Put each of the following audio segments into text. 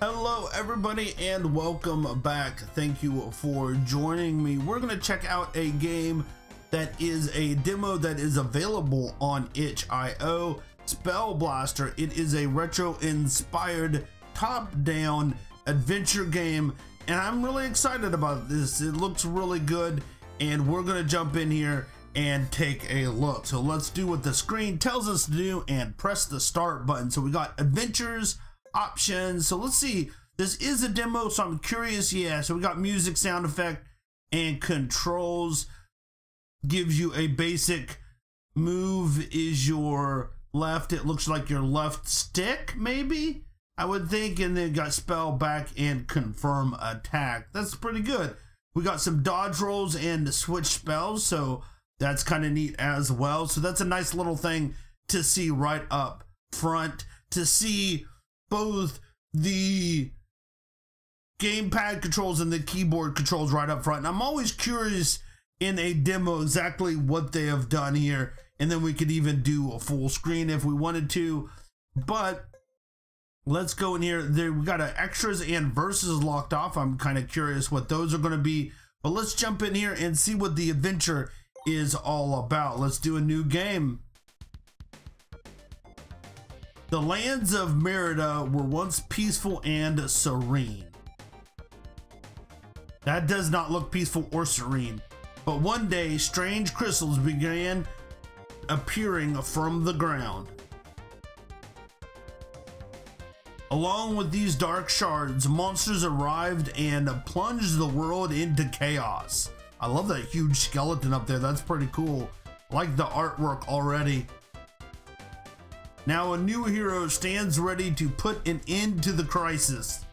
Hello everybody and welcome back. Thank you for joining me. We're going to check out a game that is a demo that is available on itch.io. Spell Blaster. It is a retro inspired top-down adventure game and I'm really excited about this. It looks really good and we're going to jump in here and take a look. So let's do what the screen tells us to do and press the start button. So we got adventures, options. So let's see. This is a demo, so I'm curious. Yeah, so we got music, sound effect, and controls. Gives you a basic move is your left. It looks like your left stick, maybe. I would think, and then got spell back and confirm attack. That's pretty good. We got some dodge rolls and switch spells, so that's kind of neat as well. So that's a nice little thing to see right up front to see both the gamepad controls and the keyboard controls right up front. And I'm always curious in a demo exactly what they have done here. And then we could even do a full screen if we wanted to. But let's go in here. There we got extras and verses locked off. I'm kind of curious what those are going to be. But let's jump in here and see what the adventure is all about. Let's do a new game. The lands of Meridia were once peaceful and serene. That does not look peaceful or serene. But one day, strange crystals began appearing from the ground. Along with these dark shards, monsters arrived and plunged the world into chaos. I love that huge skeleton up there. That's pretty cool. I like the artwork already. Now a new hero stands ready to put an end to the crisis.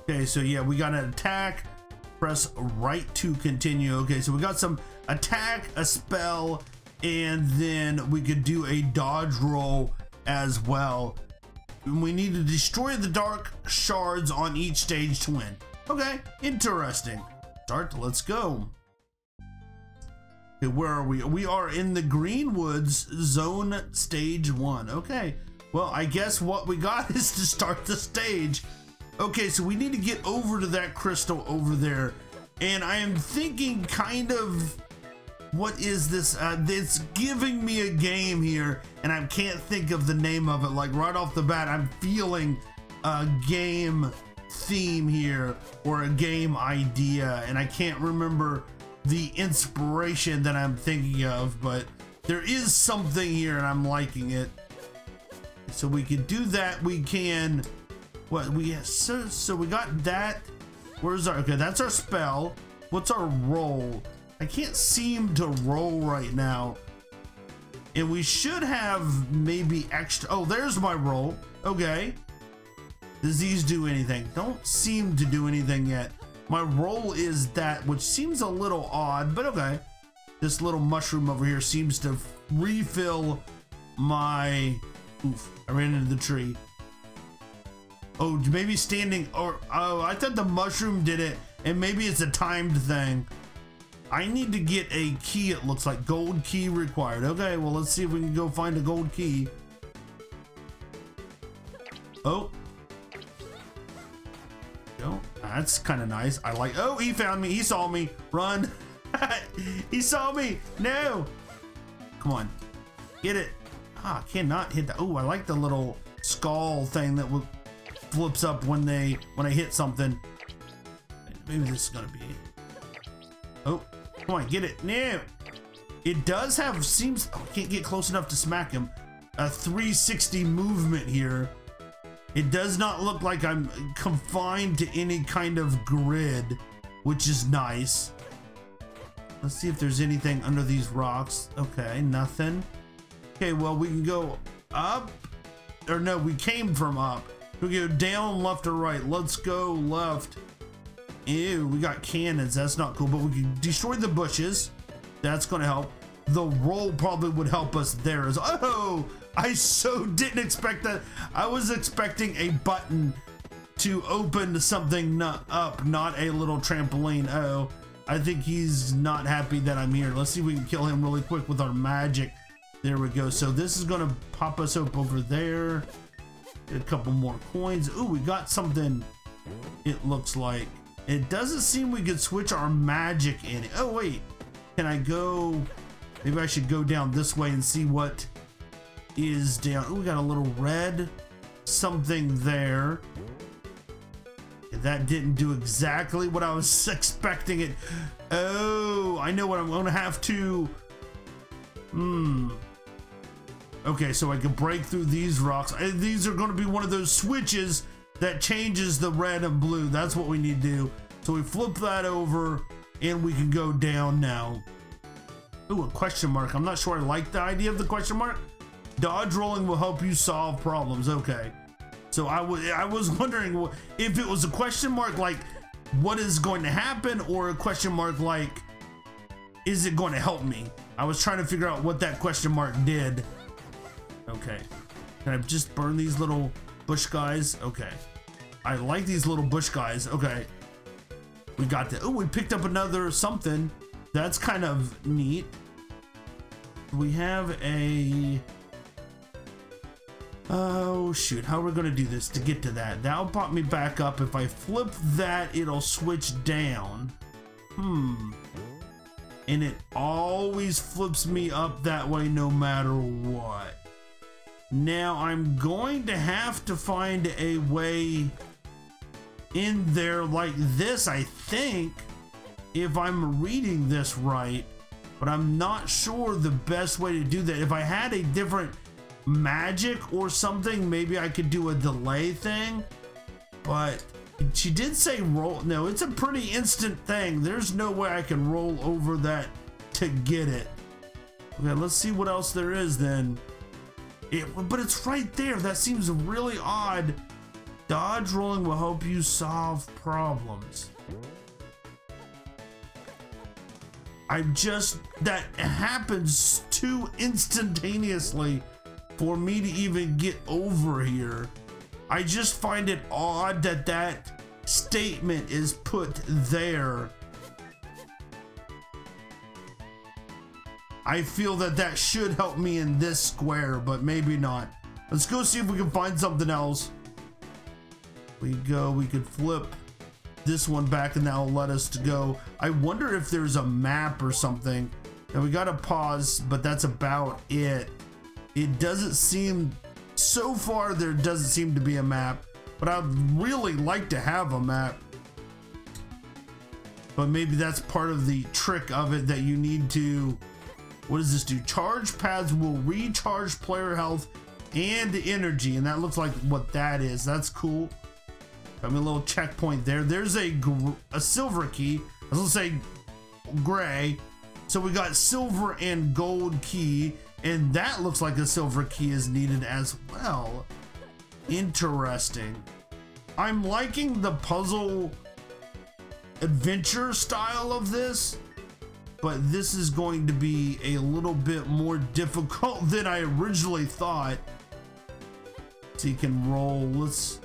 Okay, so yeah, we got an attack. Press right to continue. Okay, so we got some attack, a spell, and then we could do a dodge roll as well. We need to destroy the dark shards on each stage to win. Okay, interesting. Start, let's go. Where are we? We are in the Greenwoods Zone Stage 1. Okay, well, I guess what we got is to start the stage. Okay, so we need to get over to that crystal over there. And I am thinking kind of, what is this? Uh, it's giving me a game here, and I can't think of the name of it. Like right off the bat, I'm feeling a game theme here or a game idea, and I can't remember the inspiration that I'm thinking of, but there is something here and I'm liking it. So we can do that. We can, what we, so, so we got that. Where's our, okay, that's our spell. What's our roll? I can't seem to roll right now. And we should have maybe extra, oh, there's my roll. Okay. Does these do anything? Don't seem to do anything yet. My role is that, which seems a little odd, but okay. This little mushroom over here seems to refill my... Oof, I ran into the tree. Oh, maybe standing... or Oh, I thought the mushroom did it, and maybe it's a timed thing. I need to get a key, it looks like. Gold key required. Okay, well, let's see if we can go find a gold key. Oh, that's kind of nice. I like, oh, he found me. He saw me. Run. he saw me. No. Come on. Get it. Ah, cannot hit that. Oh, I like the little skull thing that flips up when they when I hit something. Maybe this is gonna be. Oh, come on, get it. No. It does have seems. Oh, I can't get close enough to smack him. A 360 movement here. It does not look like I'm confined to any kind of grid, which is nice. Let's see if there's anything under these rocks. Okay, nothing. Okay, well, we can go up. Or no, we came from up. We go down, left, or right. Let's go left. Ew, we got cannons. That's not cool, but we can destroy the bushes. That's going to help. The roll probably would help us there as oh I so didn't expect that. I was expecting a button to open something not up, not a little trampoline. Oh, I think he's not happy that I'm here. Let's see if we can kill him really quick with our magic. There we go. So this is gonna pop us up over there. Get a couple more coins. Ooh, we got something. It looks like. It doesn't seem we could switch our magic in it. Oh wait, can I go? Maybe I should go down this way and see what is down. We got a little red something there. That didn't do exactly what I was expecting it. Oh, I know what I'm gonna have to. Hmm. Okay, so I can break through these rocks. These are gonna be one of those switches that changes the red and blue. That's what we need to do. So we flip that over and we can go down now. Ooh, a question mark. I'm not sure I like the idea of the question mark. Dodge rolling will help you solve problems. Okay. So I was I was wondering if it was a question mark like what is going to happen or a question mark like is it going to help me? I was trying to figure out what that question mark did. Okay. Can I just burn these little bush guys? Okay. I like these little bush guys. Okay. We got the, oh, we picked up another something. That's kind of neat. We have a, oh shoot, how are we gonna do this to get to that? That'll pop me back up. If I flip that, it'll switch down. Hmm. And it always flips me up that way no matter what. Now I'm going to have to find a way in there like this, I think, if I'm reading this right. But I'm not sure the best way to do that. If I had a different magic or something, maybe I could do a delay thing. But she did say roll. No, it's a pretty instant thing. There's no way I can roll over that to get it. Okay, let's see what else there is then. It, but it's right there. That seems really odd. Dodge rolling will help you solve problems. I just, that happens too instantaneously for me to even get over here. I just find it odd that that statement is put there I feel that that should help me in this square, but maybe not. Let's go see if we can find something else. We go, we could flip this one back and that'll let us to go. I wonder if there's a map or something. And we gotta pause, but that's about it. It doesn't seem, so far there doesn't seem to be a map, but I'd really like to have a map. But maybe that's part of the trick of it that you need to what does this do? Charge pads will recharge player health and the energy, and that looks like what that is. That's cool. Got me a little checkpoint there. There's a a silver key. I was gonna say gray. So we got silver and gold key, and that looks like a silver key is needed as well. Interesting. I'm liking the puzzle adventure style of this but this is going to be a little bit more difficult than I originally thought. So you can roll. Let's.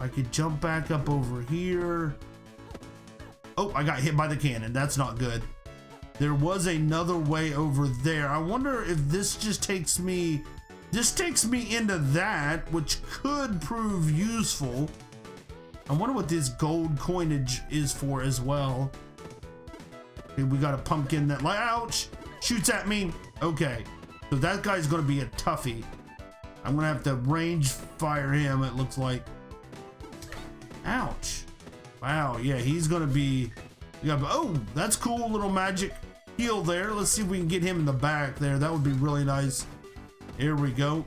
I could jump back up over here. Oh, I got hit by the cannon. That's not good. There was another way over there. I wonder if this just takes me. This takes me into that, which could prove useful. I wonder what this gold coinage is for as well. We got a pumpkin that, like, ouch, shoots at me. Okay, so that guy's gonna be a toughie. I'm gonna have to range fire him, it looks like. Ouch. Wow, yeah, he's gonna be, got, oh, that's cool, little magic heal there. Let's see if we can get him in the back there. That would be really nice. Here we go.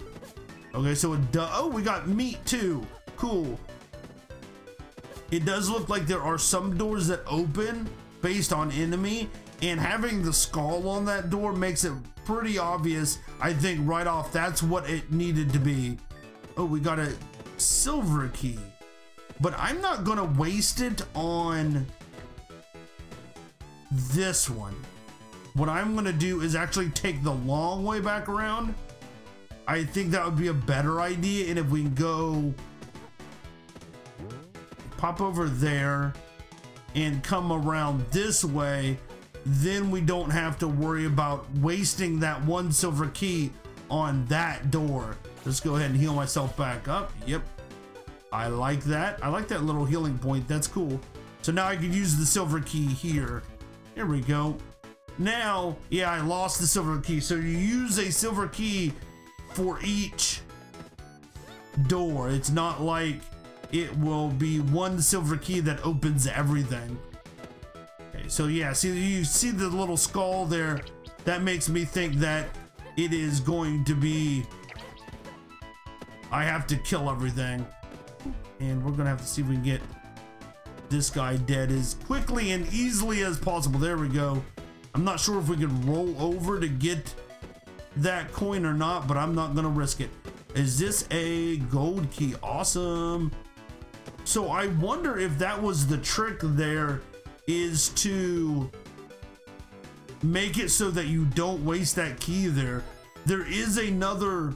Okay, so it does, oh, we got meat too. Cool. It does look like there are some doors that open based on enemy and having the skull on that door makes it pretty obvious I think right off that's what it needed to be oh we got a silver key but I'm not gonna waste it on this one what I'm gonna do is actually take the long way back around I think that would be a better idea and if we go pop over there and come around this way, then we don't have to worry about wasting that one silver key on that door. Let's go ahead and heal myself back up. Yep. I like that. I like that little healing point. That's cool. So now I could use the silver key here. Here we go. Now, yeah, I lost the silver key. So you use a silver key for each door. It's not like it will be one silver key that opens everything. Okay, so yeah, see you see the little skull there? That makes me think that it is going to be I have to kill everything. And we're gonna have to see if we can get this guy dead as quickly and easily as possible. There we go. I'm not sure if we can roll over to get that coin or not, but I'm not gonna risk it. Is this a gold key? Awesome. So I wonder if that was the trick there is to make it so that you don't waste that key there. There is another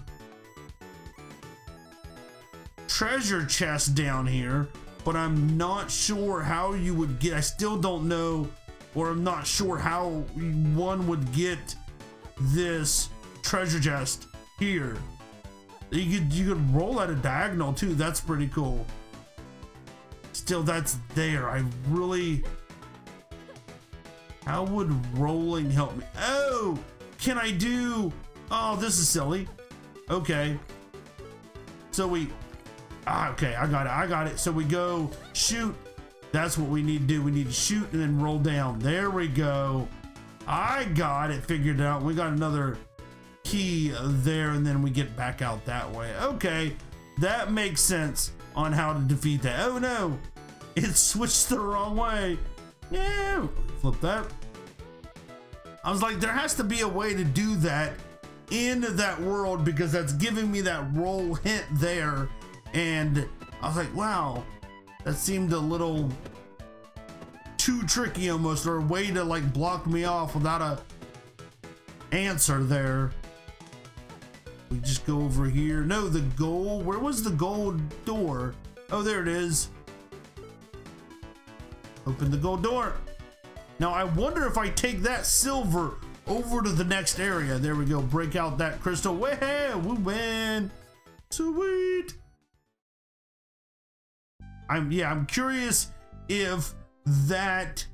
treasure chest down here, but I'm not sure how you would get, I still don't know, or I'm not sure how one would get this treasure chest here. You could you could roll at a diagonal too. That's pretty cool. Still, that's there. I really. How would rolling help me? Oh, can I do? Oh, this is silly. Okay. So we. Ah, okay, I got it. I got it. So we go shoot. That's what we need to do. We need to shoot and then roll down. There we go. I got it figured out. We got another key there and then we get back out that way. Okay, that makes sense on how to defeat that. Oh no, it switched the wrong way. Yeah, flip that. I was like, there has to be a way to do that in that world because that's giving me that roll hint there. And I was like, wow, that seemed a little too tricky almost or a way to like block me off without a answer there. We just go over here. No, the gold. Where was the gold door? Oh, there it is. Open the gold door. Now, I wonder if I take that silver over to the next area. There we go. Break out that crystal. We win. Sweet. I'm, yeah, I'm curious if that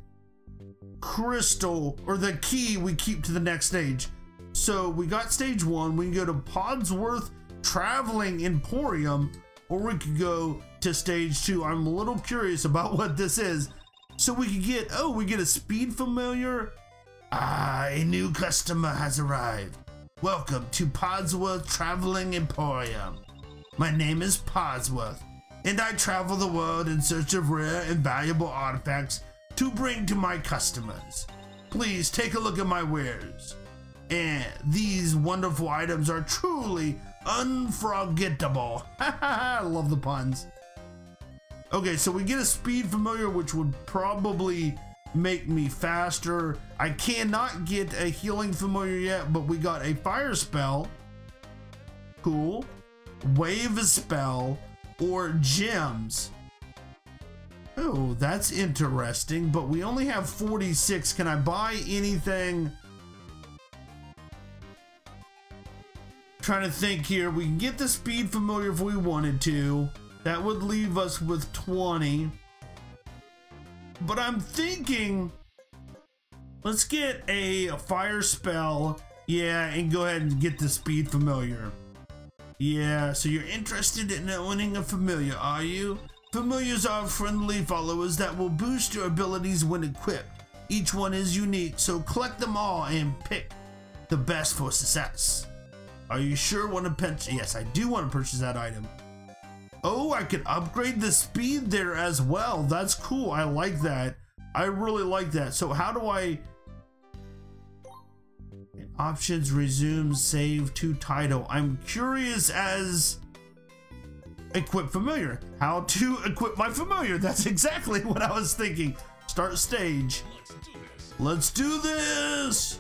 crystal or the key we keep to the next stage so we got stage one. We can go to Podsworth Traveling Emporium, or we could go to stage two. I'm a little curious about what this is. So we could get, oh, we get a speed familiar. Ah, a new customer has arrived. Welcome to Podsworth Traveling Emporium. My name is Podsworth, and I travel the world in search of rare and valuable artifacts to bring to my customers. Please take a look at my wares. And these wonderful items are truly unforgettable. I love the puns. Okay, so we get a speed familiar, which would probably make me faster. I cannot get a healing familiar yet, but we got a fire spell. Cool. Wave a spell or gems. Oh, that's interesting, but we only have 46. Can I buy anything? Trying to think here. We can get the speed familiar if we wanted to. That would leave us with 20. But I'm thinking, let's get a fire spell. Yeah, and go ahead and get the speed familiar. Yeah, so you're interested in owning a familiar, are you? Familiars are friendly followers that will boost your abilities when equipped. Each one is unique, so collect them all and pick the best for success. Are you sure want to purchase? Yes, I do want to purchase that item. Oh, I can upgrade the speed there as well. That's cool. I like that. I really like that. So how do I... Options, resume, save to title. I'm curious as... Equip familiar. How to equip my familiar. That's exactly what I was thinking. Start stage. Let's do this.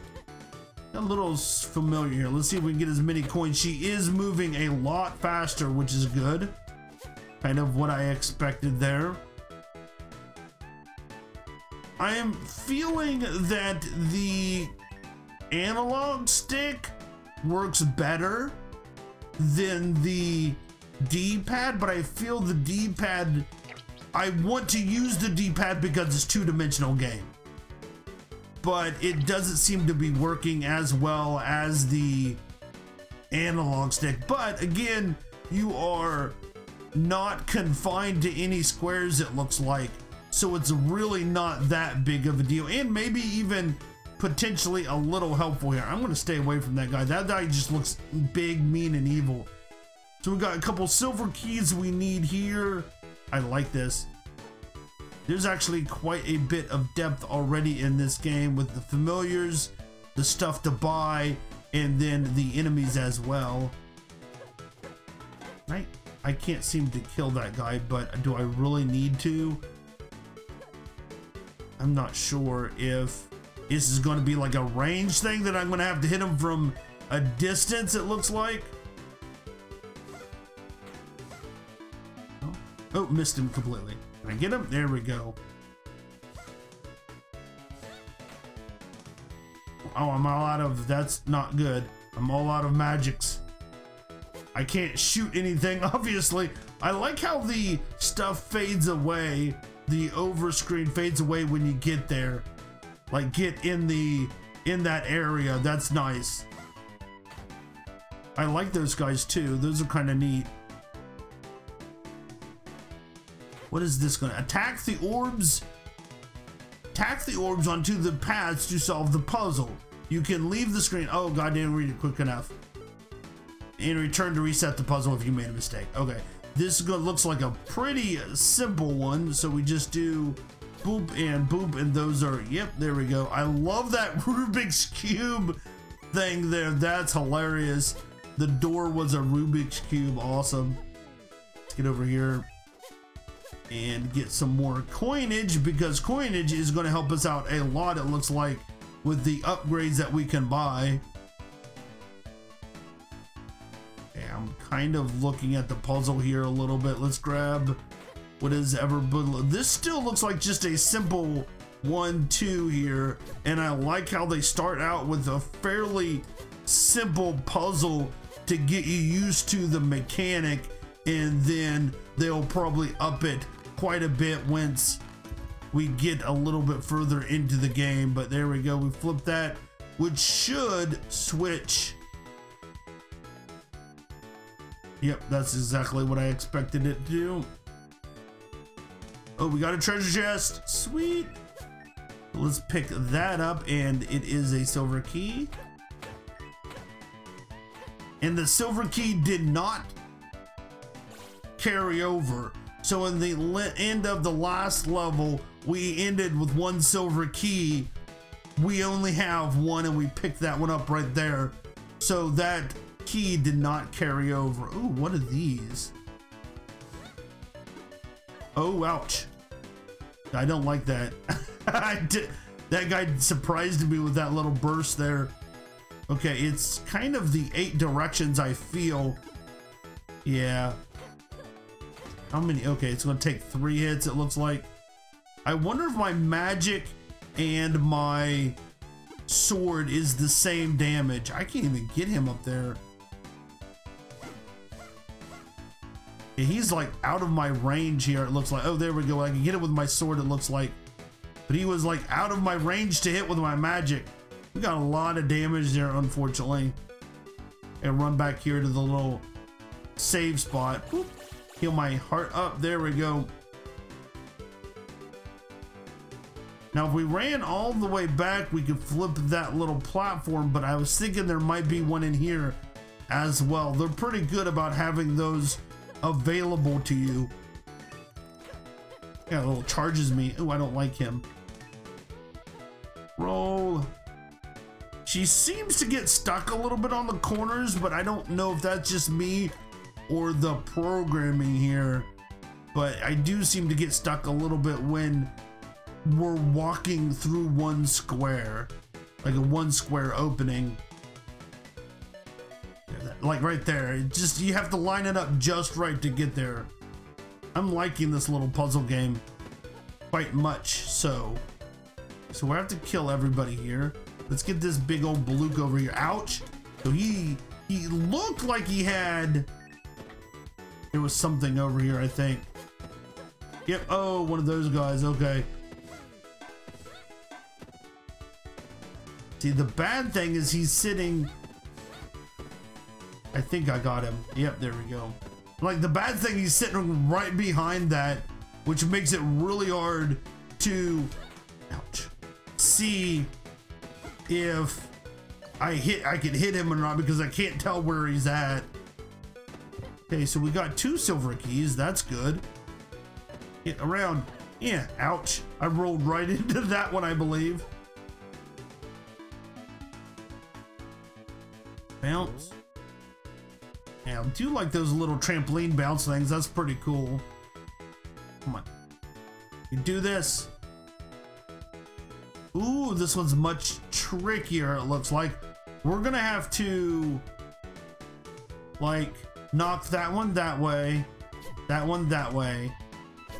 A little familiar here. Let's see if we can get as many coins. She is moving a lot faster, which is good. Kind of what I expected there. I am feeling that the analog stick works better than the D-pad, but I feel the D-pad, I want to use the D-pad because it's two-dimensional game. But it doesn't seem to be working as well as the analog stick. But again, you are not confined to any squares it looks like. So it's really not that big of a deal. And maybe even potentially a little helpful here. I'm going to stay away from that guy. That guy just looks big, mean, and evil. So we got a couple silver keys we need here. I like this. There's actually quite a bit of depth already in this game with the familiars, the stuff to buy, and then the enemies as well. Right? I can't seem to kill that guy, but do I really need to? I'm not sure if this is going to be like a range thing that I'm going to have to hit him from a distance, it looks like. Oh, oh missed him completely. Can I get him? There we go. Oh, I'm all out of, that's not good. I'm all out of magics. I can't shoot anything, obviously. I like how the stuff fades away. The over screen fades away when you get there like get in the in that area. That's nice. I like those guys too. Those are kind of neat. What is this going to attack the orbs? Attack the orbs onto the paths to solve the puzzle. You can leave the screen. Oh, God, didn't read it quick enough. In return to reset the puzzle if you made a mistake. Okay, this looks like a pretty simple one. So we just do boop and boop and those are yep there we go. I love that Rubik's cube thing there. That's hilarious. The door was a Rubik's cube. Awesome. Let's get over here and get some more coinage because coinage is going to help us out a lot it looks like with the upgrades that we can buy. Okay, I'm kind of looking at the puzzle here a little bit. Let's grab what is ever below. This still looks like just a simple one, two here. And I like how they start out with a fairly simple puzzle to get you used to the mechanic. And then they'll probably up it quite a bit once we get a little bit further into the game. But there we go. We flip that, which should switch. Yep, that's exactly what I expected it to do. Oh, we got a treasure chest. Sweet. Let's pick that up, and it is a silver key. And the silver key did not carry over. So in the end of the last level, we ended with one silver key. We only have one, and we picked that one up right there. So that key did not carry over. Ooh, what are these? Oh, ouch. I don't like that. Did, that guy surprised me with that little burst there. Okay, it's kind of the eight directions I feel. Yeah. How many? Okay, it's going to take three hits, it looks like. I wonder if my magic and my sword is the same damage. I can't even get him up there. He's like out of my range here, it looks like. Oh, there we go. I can get it with my sword, it looks like. But he was like out of my range to hit with my magic. We got a lot of damage there, unfortunately. And run back here to the little save spot. Boop. Heal my heart up. There we go. Now, if we ran all the way back, we could flip that little platform, but I was thinking there might be one in here as well. They're pretty good about having those available to you. Yeah, little charges me. Oh, I don't like him. Roll. She seems to get stuck a little bit on the corners, but I don't know if that's just me or the programming here. But I do seem to get stuck a little bit when we're walking through one square, like a one square opening like right there. It just you have to line it up just right to get there. I'm liking this little puzzle game quite much so. So we have to kill everybody here. Let's get this big old Baluk over here. Ouch. So he he looked like he had there was something over here, I think. Yep. Oh, one of those guys. Okay. See, the bad thing is he's sitting. I think I got him. Yep, there we go. Like the bad thing, he's sitting right behind that, which makes it really hard to, ouch, see if I hit, I can hit him or not because I can't tell where he's at. Okay, so we got two silver keys. That's good. Get around. Yeah, ouch. I rolled right into that one, I believe. Bounce. Yeah, I do like those little trampoline bounce things. That's pretty cool. Come on. You do this. Ooh, this one's much trickier, it looks like. We're gonna have to, like, knock that one that way, that one that way,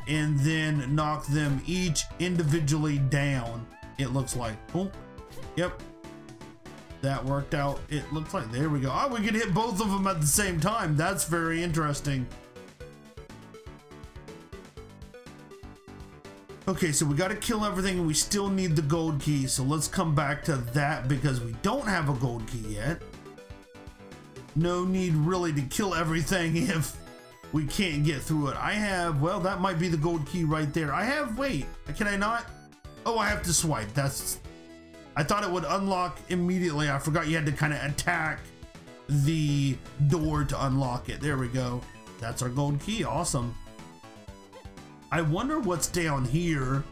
and then knock them each individually down, it looks like. Oh, yep, that worked out. It looks like, there we go. Oh, we can hit both of them at the same time. That's very interesting. Okay, so we got to kill everything and we still need the gold key. So let's come back to that because we don't have a gold key yet. No need really to kill everything if we can't get through it. I have, well, that might be the gold key right there. I have, wait, can I not? Oh, I have to swipe. That's I thought it would unlock immediately. I forgot you had to kind of attack the door to unlock it. There we go. That's our gold key. Awesome. I wonder what's down here.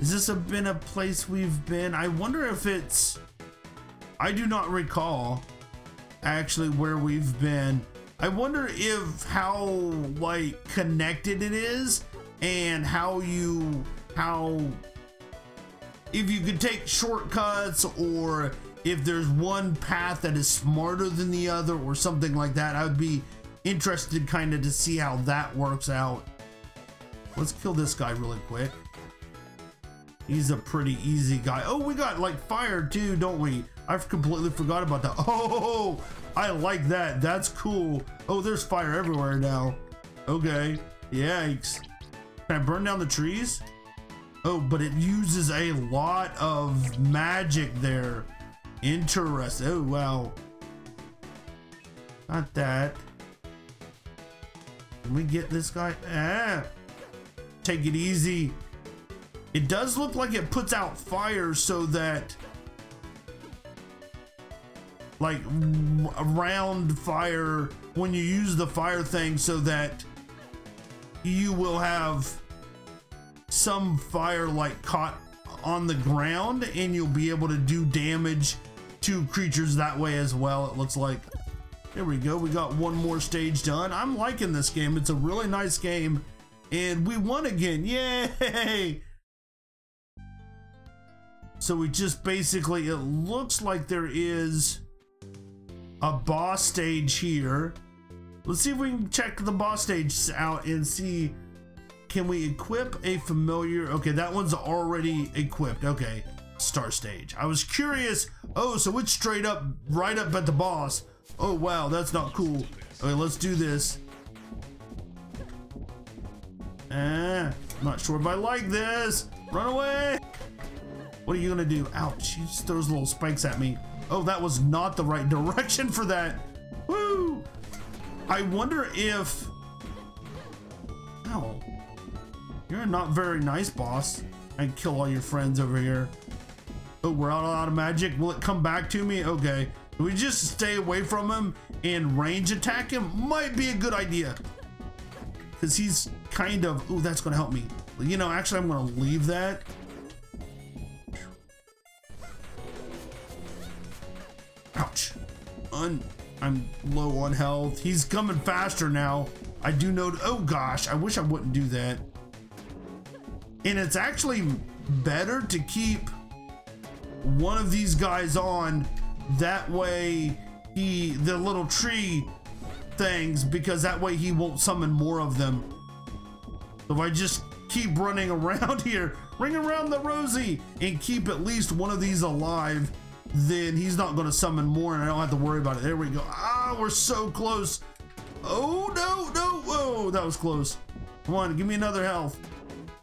Is this a, been a place we've been? I wonder if it's... I do not recall actually where we've been. I wonder if how like connected it is and how you how if you could take shortcuts or if there's one path that is smarter than the other or something like that, I would be interested kind of to see how that works out. Let's kill this guy really quick. He's a pretty easy guy. Oh, we got like fire too, don't we? I've completely forgot about that. Oh, I like that. That's cool. Oh, there's fire everywhere now. Okay. Yikes. Can I burn down the trees? Oh, but it uses a lot of magic there. Interesting. Oh, wow. Not that. Can we get this guy? Ah. Take it easy. It does look like it puts out fire so that like around fire when you use the fire thing so that you will have some fire like caught on the ground and you'll be able to do damage to creatures that way as well it looks like. There we go we got one more stage done. I'm liking this game it's a really nice game and we won again yay! So we just basically it looks like there is a boss stage here. Let's see if we can check the boss stage out and see can we equip a familiar? Okay, that one's already equipped. Okay, star stage. I was curious. Oh, so it's straight up, right up at the boss. Oh, wow, that's not cool. Okay, let's do this. Ah, not sure if I like this. Run away. What are you gonna do? Ouch, she just throws little spikes at me. Oh, that was not the right direction for that. Woo! I wonder if... You're not very nice, boss. And kill all your friends over here. Oh, we're out, of magic. Will it come back to me? Okay. we just stay away from him and range attack him? Might be a good idea. Because he's kind of... Oh, that's going to help me. You know, actually, I'm going to leave that. Ouch. Un I'm low on health. He's coming faster now. I do know... Oh, gosh. I wish I wouldn't do that. And it's actually better to keep one of these guys on that way he the little tree things because that way he won't summon more of them. So if I just keep running around here. Ring around the Rosie and keep at least one of these alive. Then he's not going to summon more and I don't have to worry about it. There we go. Ah, we're so close. Oh, no, no. Whoa, that was close. Come on, give me another health.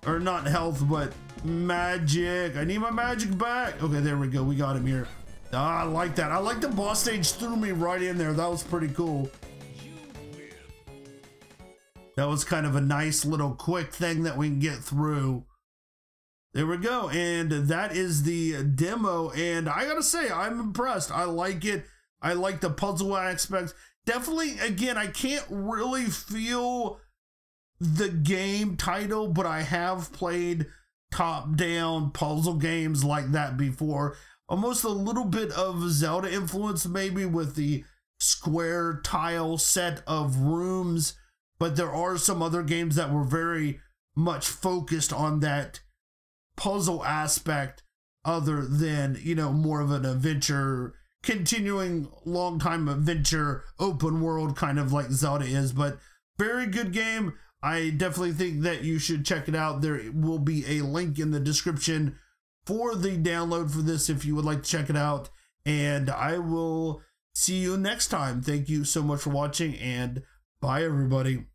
Or not health, but magic. I need my magic back. Okay, there we go. We got him here. Ah, I like that. I like the boss stage threw me right in there. That was pretty cool. That was kind of a nice little quick thing that we can get through. There we go. And that is the demo. And I gotta say, I'm impressed. I like it. I like the puzzle aspects. Definitely, again, I can't really feel the game title, but I have played top down puzzle games like that before. Almost a little bit of Zelda influence, maybe with the square tile set of rooms but there are some other games that were very much focused on that puzzle aspect other than you know more of an adventure continuing long time adventure open world kind of like zelda is but very good game i definitely think that you should check it out. There will be a link in the description for the download for this if you would like to check it out. And i will see you next time. Thank you so much for watching and bye everybody